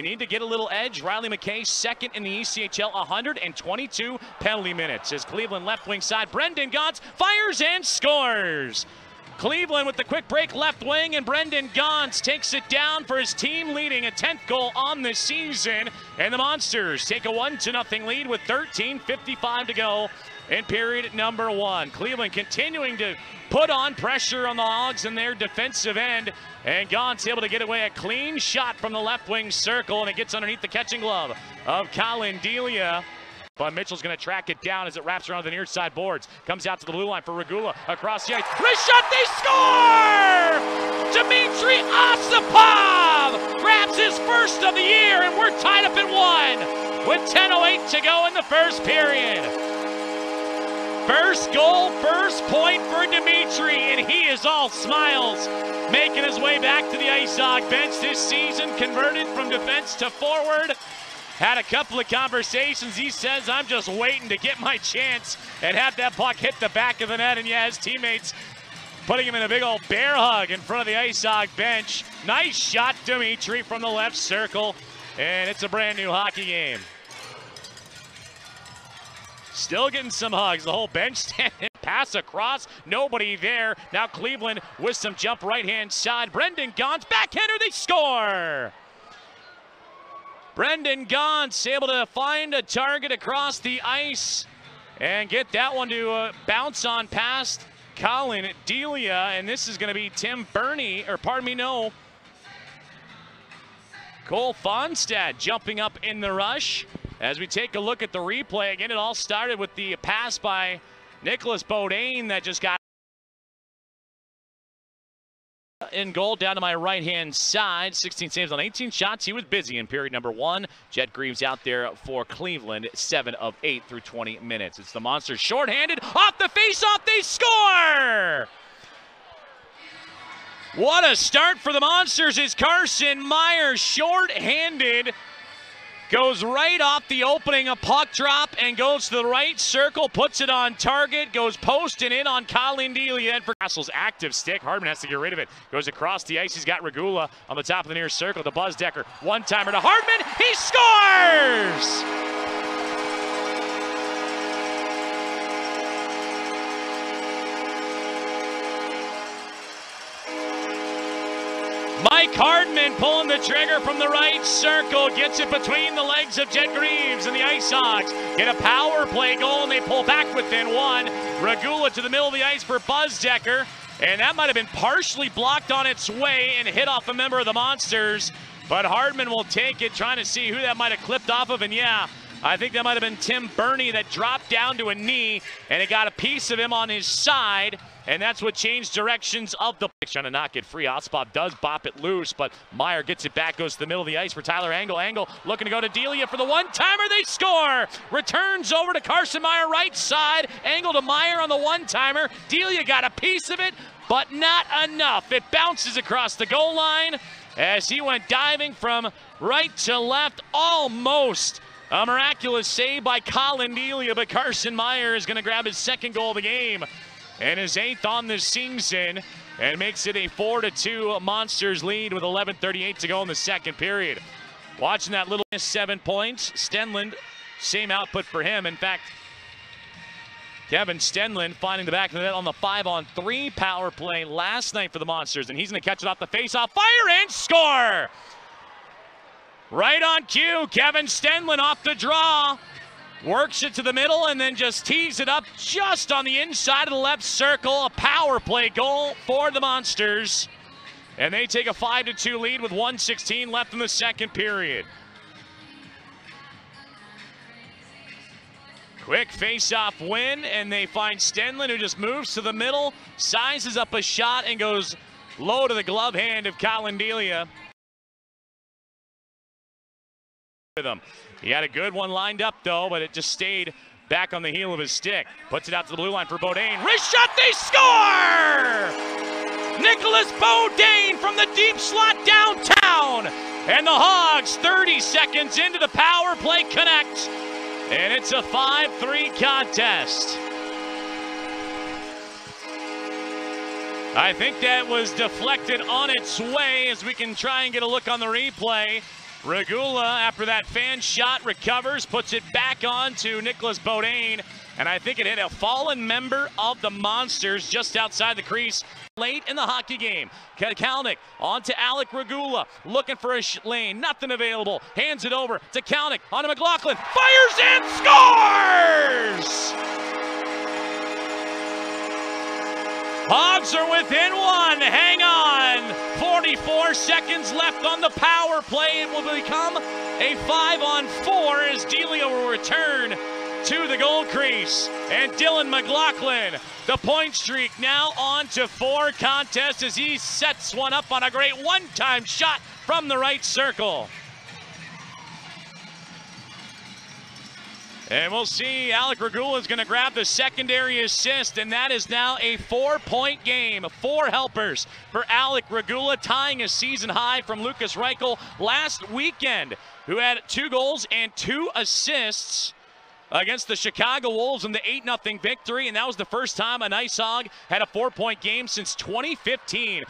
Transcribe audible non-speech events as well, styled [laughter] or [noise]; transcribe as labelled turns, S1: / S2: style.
S1: We need to get a little edge. Riley McKay second in the ECHL, 122 penalty minutes. As Cleveland left wing side, Brendan Gaunce fires and scores. Cleveland with the quick break left wing, and Brendan Gaunce takes it down for his team leading a 10th goal on the season. And the Monsters take a 1 0 lead with 13.55 to go in period number one. Cleveland continuing to put on pressure on the Hogs in their defensive end. And Gaunce able to get away a clean shot from the left wing circle, and it gets underneath the catching glove of Colin Delia. But Mitchell's going to track it down as it wraps around the near side boards. Comes out to the blue line for Regula across the ice. Wrist shot, they score! Dmitry Osipov grabs his first of the year, and we're tied up at one with 10.08 to go in the first period. First goal, first point for Dimitri, and he is all smiles, making his way back to the Ice Hog bench this season, converted from defense to forward. Had a couple of conversations. He says, I'm just waiting to get my chance and have that puck hit the back of the net. And yeah, his teammates putting him in a big old bear hug in front of the Ice Hog bench. Nice shot, Dimitri, from the left circle. And it's a brand new hockey game. Still getting some hugs. The whole bench [laughs] standing. Pass across. Nobody there. Now Cleveland with some jump right hand side. Brendan Gaunce, backhander, they score. Brendan Gaunce able to find a target across the ice and get that one to uh, bounce on past Colin Delia. And this is going to be Tim Berni, or pardon me, no. Cole Fonstad jumping up in the rush. As we take a look at the replay, again, it all started with the pass by Nicolas Beaudin that just got in goal down to my right hand side. 16 saves on 18 shots. He was busy in period number one. Jet Greaves out there for Cleveland, seven of eight through 20 minutes. It's the Monsters shorthanded. Off the face-off, they score! What a start for the Monsters is Carson Meyer short-handed Goes right off the opening, a puck drop, and goes to the right circle, puts it on target, goes post and in on Colin Delia. And for Castle's active stick, Hardman has to get rid of it. Goes across the ice. He's got Regula on the top of the near circle. The Buzzdecker, one timer to Hardman. He scores! Mike Hardman pulling the trigger from the right circle, gets it between the legs of Jet Greaves and the Ice Hogs. Get a power play goal, and they pull back within one. Regula to the middle of the ice for Buzzdecker, and that might have been partially blocked on its way and hit off a member of the Monsters. But Hardman will take it, trying to see who that might have clipped off of, and yeah, I think that might have been Tim Berni that dropped down to a knee, and it got a piece of him on his side, and that's what changed directions of the trying to knock it free. Osipov does bop it loose, but Meyer gets it back, goes to the middle of the ice for Tyler Angle. Angle looking to go to Delia for the one-timer. They score! Returns over to Carson Meyer, right side. Angle to Meyer on the one-timer. Delia got a piece of it, but not enough. It bounces across the goal line as he went diving from right to left, almost a miraculous save by Colin Delia, but Carson Meyer is going to grab his second goal of the game and his eighth on the season and makes it a four-to-two Monsters lead with 11.38 to go in the second period. Watching that little miss, seven points. Stenlund, same output for him. In fact, Kevin Stenlund finding the back of the net on the five on three power play last night for the Monsters, and he's going to catch it off the face-off, fire and score! Right on cue, Kevin Stenlund off the draw. Works it to the middle and then just tees it up just on the inside of the left circle. A power play goal for the Monsters. And they take a 5 2 lead with 116 left in the second period. Quick face-off win, and they find Stenlund, who just moves to the middle, sizes up a shot, and goes low to the glove hand of Colin Delia. Him. He had a good one lined up though, but it just stayed back on the heel of his stick. Puts it out to the blue line for Beaudin. Wrist shot, they score! Nicolas Beaudin from the deep slot downtown. And the Hogs 30 seconds into the power play connect. And it's a 5-3 contest. I think that was deflected on its way as we can try and get a look on the replay. Regula, after that fan shot, recovers, puts it back on to Nicolas Beaudin. And I think it hit a fallen member of the Monsters just outside the crease late in the hockey game. Kalnick on to Alec Regula, looking for a lane. Nothing available. Hands it over to Kalnick, on to McLaughlin. Fires and scores! Hogs are within one. Hang on. 44 seconds left on the power play. It will become a five on four as Delia will return to the goal crease. And Dylan McLaughlin, the point streak now on to four contests as he sets one up on a great one-time shot from the right circle. And we'll see Alec Regula is going to grab the secondary assist, and that is now a four-point game. Four helpers for Alec Regula, tying a season high from Lukas Reichel last weekend, who had two goals and two assists against the Chicago Wolves in the 8 0 victory, and that was the first time an Nice Hog had a four point game since 2015.